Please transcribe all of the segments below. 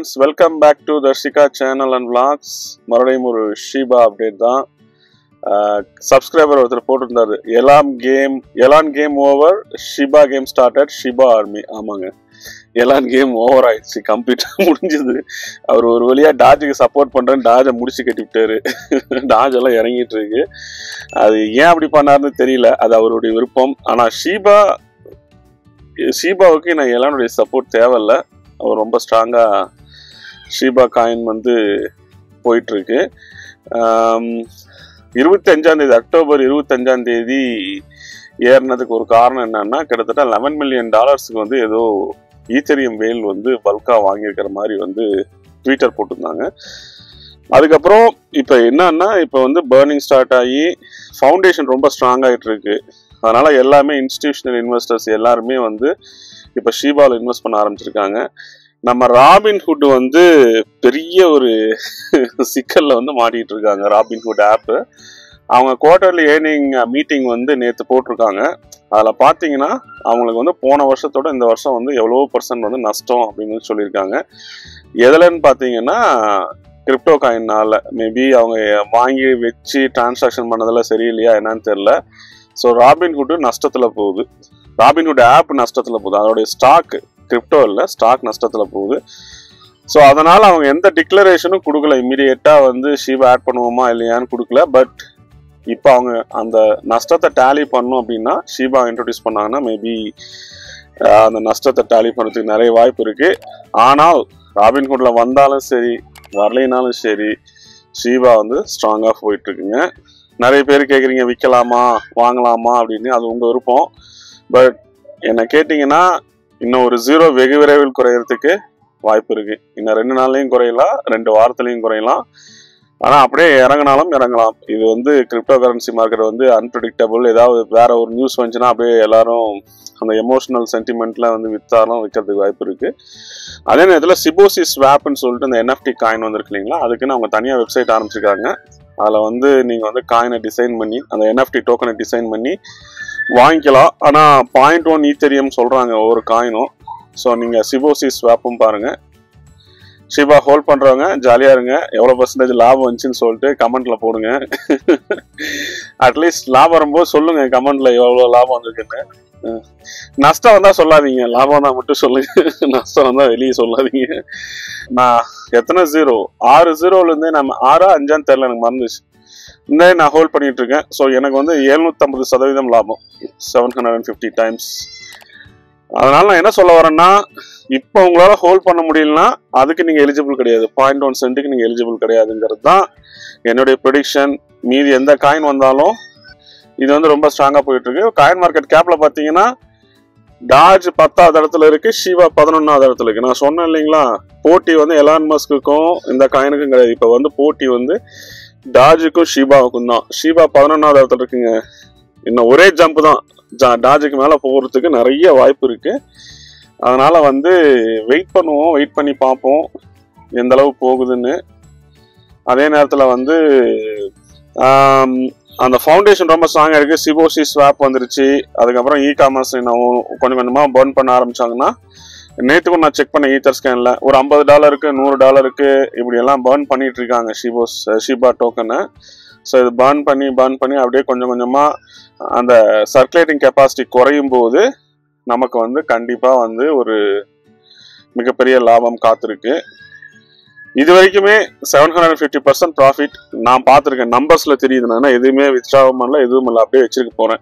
Friends welcome back to Dharshika channel and vlogs மறுபடியும் ஒரு Shiba update தான். Subscriber ஒருத்தர் போட்டிருந்தாரு. Elon game Elon game over Shiba game started Shiba army ஆமாங்க. Elon game over ஆயிடுச்சு. கம்ப்ளீட்டாக முடிஞ்சது. அவர் ஒரு வழியாக டாஜுக்கு சப்போர்ட் பண்ணுறேன்னு டாஜை முடிச்சு கட்டிவிட்டாரு. டாஜ் எல்லாம் இறங்கிட்டு இருக்கு. அது ஏன் அப்படி பண்ணாருன்னு தெரியல. அது அவருடைய விருப்பம். ஆனால் ஷீபா ஷீபாவுக்கு நான் எலானுடைய சப்போர்ட் தேவையில்ல. அவர் ரொம்ப ஸ்ட்ராங்காக ஷீபா காயின் வந்து போயிட்டுருக்கு. இருபத்தஞ்சாந்தேதி அக்டோபர் இருபத்தஞ்சாந்தேதி ஏறினதுக்கு ஒரு காரணம் என்னன்னா கிட்டத்தட்ட லெவன் மில்லியன் டாலர்ஸுக்கு வந்து ஏதோ ஈத்தரியம் வேல் வந்து பல்கா வாங்கியிருக்கிற மாதிரி வந்து ட்விட்டர் போட்டிருந்தாங்க. அதுக்கப்புறம் இப்போ என்னன்னா இப்போ வந்து பேர்னிங் ஸ்டார்ட் ஆகி ஃபவுண்டேஷன் ரொம்ப ஸ்ட்ராங் ஆகிட்டு இருக்கு அதனால எல்லாமே இன்ஸ்டிடியூஷனல் இன்வெஸ்டர்ஸ் எல்லாருமே வந்து இப்போ ஷீபாவில் இன்வெஸ்ட் பண்ண ஆரம்பிச்சிருக்காங்க. நம்ம ராபின் ஹுட் வந்து பெரிய ஒரு சிக்கலில் வந்து மாட்டிகிட்டு இருக்காங்க. ராபின் ஹுட் ஆப்பு அவங்க குவார்டர்லி ஏர்னிங் மீட்டிங் வந்து நேற்று போட்டிருக்காங்க. அதில் பார்த்தீங்கன்னா அவங்களுக்கு வந்து போன வருஷத்தோட இந்த வருஷம் வந்து எவ்வளோ பர்சன்ட் வந்து நஷ்டம் அப்படின்னு சொல்லியிருக்காங்க. எதுலன்னு பார்த்தீங்கன்னா கிரிப்டோ காயின்னால மேபி அவங்க வாங்கி வச்சு டிரான்சாக்ஷன் பண்ணதெல்லாம் சரியில்லையா என்னன்னு தெரில ஸோ ராபின்ஹுட்டு நஷ்டத்தில் போகுது. ராபின்ஹுட் ஆப் நஷ்டத்தில் போகுது. அதோடைய ஸ்டாக் கிரிப்டோ இல்லை ஸ்டாக் நஷ்டத்தில் போகுது. ஸோ அதனால் அவங்க எந்த டிக்ளரேஷனும் கொடுக்கல. இம்மிடியேட்டாக வந்து ஷீவா ஆட் பண்ணுவோமா இல்லையான்னு கொடுக்கல. பட் இப்போ அவங்க அந்த நஷ்டத்தை டேலி பண்ணும் அப்படின்னா ஷீபா இன்ட்ரடியூஸ் பண்ணாங்கன்னா மேபி அந்த நஷ்டத்தை டேலி பண்ணுறதுக்கு நிறைய வாய்ப்பு இருக்குது ஆனால் ராபின்ஹுட்டில் வந்தாலும் சரி வரலைனாலும் சரி ஷீபா வந்து ஸ்ட்ராங்காக போயிட்டுருக்குங்க. நிறைய பேர் கேட்குறீங்க விற்கலாமா வாங்கலாமா அப்படின்னு அது உங்கள் விருப்பம். பட் என்னை கேட்டிங்கன்னா இன்னும் ஒரு ஜீரோ வெகு விரைவில் குறையறதுக்கு வாய்ப்பு இருக்கு. இன்னும் ரெண்டு நாள்லையும் குறையலாம் ரெண்டு வாரத்துலையும் குறையலாம். ஆனால் அப்படியே இறங்கினாலும் இறங்கலாம். இது வந்து கிரிப்டோ கரன்சி மார்க்கெட் வந்து அன்பிரடிக்டபிள் ஏதாவது வேற ஒரு நியூஸ் வந்துச்சுன்னா அப்படியே எல்லாரும் அந்த எமோஷனல் சென்டிமெண்ட்ல வந்து வித்தாலும் விற்கிறதுக்கு வாய்ப்பு இருக்கு. அதே நேரத்தில் சிபோசி ஸ்வாப்னு சொல்லிட்டு இந்த என்எஃப்டி காயின் வந்திருக்கு இல்லைங்களா? அதுக்குன்னு அவங்க தனியாக வெப்சைட் ஆரம்பிச்சிருக்காங்க. அதில் வந்து நீங்கள் வந்து காயினை டிசைன் பண்ணி அந்த என்எஃப்டி டோக்கனை டிசைன் பண்ணி வாங்கிக்கலாம். ஆனால் பாயிண்ட் ஒன் ஈத்தரியம் சொல்கிறாங்க ஒவ்வொரு காயினும் ஸோ நீங்கள் சிபோசிஸ் ஸ்வாப்பும் பாருங்கள் ஷிபா ஹோல்ட் பண்ணுறவங்க ஜாலியாக இருங்க. எவ்வளோ பர்சன்டேஜ் லாபம் வந்துச்சுன்னு சொல்லிட்டு கமெண்ட்டில் போடுங்க. அட்லீஸ்ட் லாபம் வரும்போது சொல்லுங்கள் கமெண்ட்டில் எவ்வளோ லாபம் வந்திருக்குன்னு. ம். நஷ்டம் வந்தால் சொல்லாதீங்க. லாபம் தான் மட்டும் சொல்லுங்க. நஷ்டம் வந்தால் வெளியே சொல்லாதீங்க. நான் எத்தனை ஜீரோ ஆறு ஜீரோலேருந்தே நம்ம ஆறா அஞ்சான்னு தெரில எனக்கு மறந்துச்சு இந்த நான் ஹோல்ட் பண்ணிட்டு இருக்கேன் ஸோ எனக்கு வந்து எழுநூத்தம்பது சதவீதம் லாபம். Seven hundred and fifty times அதனால நான் என்ன சொல்ல வரேன்னா இப்போ உங்களால் ஹோல்ட் பண்ண முடியலன்னா அதுக்கு நீங்கள் எலிஜிபிள் கிடையாது. பாயிண்ட் ஒன் சென்ட்டுக்கு நீங்கள் எலிஜிபிள் கிடையாதுங்கிறது தான் என்னுடைய ப்ரெடிக்ஷன் மீதி எந்த காயின் வந்தாலும் இது வந்து ரொம்ப ஸ்ட்ராங்காக போயிட்டு இருக்கு காயின் மார்க்கெட் கேப்பில் பார்த்தீங்கன்னா டாஜ் பத்தாவது இடத்துல இருக்கு ஷிவா பதினொன்னாவது இடத்துல இருக்கு. நான் சொன்னேன் இல்லைங்களா? போட்டி வந்து எலான் மஸ்க்குக்கும் இந்த காயினுக்கும் கிடையாது. இப்போ வந்து போட்டி வந்து டாஜுக்கும் ஷீபாவுக்கும் தான். ஷீபா பதினொன்னாவது இடத்துல இருக்குங்க. இன்னும் ஒரே ஜம்ப் தான். ஜா- டாஜுக்கு மேலே போகிறதுக்கு நிறைய வாய்ப்பு இருக்கு. அதனால வந்து வெயிட் பண்ணுவோம் வெயிட் பண்ணி பார்ப்போம் எந்த அளவு போகுதுன்னு. அதே நேரத்தில் வந்து அந்த ஃபவுண்டேஷன் ரொம்ப ஸ்ட்ராங்காக இருக்குது சிபோசி ஸ்வாப் வந்துருச்சு. அதுக்கப்புறம் இ காமர்ஸ் கொஞ்சம் கொஞ்சமாக பர்ன் பண்ண நேற்று நான் செக் பண்ண ஈத்தர் ஸ்கேனில் ஒரு ஐம்பது டாலருக்கு நூறு டாலருக்கு இப்படியெல்லாம் பேர்ன் பர்ன் பண்ணிட்டு இருக்காங்க ஷிபோஸ் ஷிபா டோக்கனை ஸோ இது பர்ன் பண்ணி பர்ன் பண்ணி அப்படியே கொஞ்சம் கொஞ்சமாக அந்த சர்க்குலேட்டிங் கெப்பாசிட்டி குறையும் போது நமக்கு வந்து கண்டிப்பாக வந்து ஒரு மிகப்பெரிய லாபம் காத்திருக்கு. இது வரைக்குமே seven hundred fifty percent profit நான் பார்த்துருக்கேன் நம்பர்ஸில் தெரியுது நான் எதுவுமே வித்ட்ராவும் இல்லை எதுவும் இல்லை அப்படியே வச்சிருக்க போகிறேன்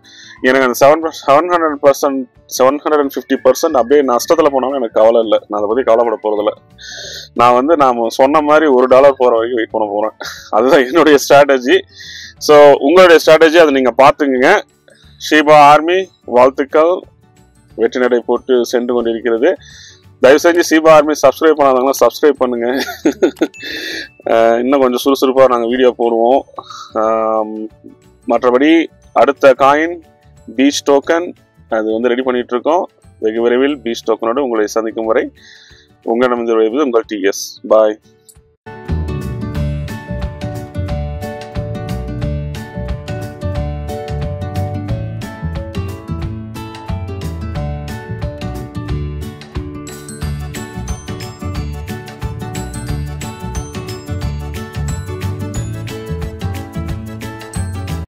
எனக்கு அந்த seven seven hundred percent seven hundred and fifty percent அப்படியே நஷ்டத்தில் போனாலும் எனக்கு கவலை இல்லை. நான் அதை பற்றி கவலைப்பட போகிறதில்ல நான் வந்து நாம் சொன்ன மாதிரி ஒரு டாலர் போகிற வரைக்கும் வெயிட் பண்ண போகிறேன் அதுதான் என்னுடைய ஸ்ட்ராட்டஜி ஸோ உங்களுடைய ஸ்ட்ராட்டஜி அதை நீங்கள் பார்த்துக்குங்க. ஷீபா ஆர்மி வாழ்த்துக்கள். வெற்றி நடை போட்டு சென்று கொண்டிருக்கிறது. தயவு செஞ்சு சீபா ஆர்மி சப்ஸ்கிரைப் பண்ணாதவங்களாம் சப்ஸ்கிரைப் பண்ணுங்க. இன்னும் கொஞ்சம் சுறுசுறுப்பாக நாங்கள் வீடியோ போடுவோம். மற்றபடி அடுத்த காயின் பீச் டோக்கன் அது வந்து ரெடி பண்ணிட்டு இருக்கோம் வெகு விரைவில் பீச் டோக்கனோடு உங்களை சந்திக்கும் வரை உங்களிடம் விரைவது உங்கள் டிஎஸ் பாய்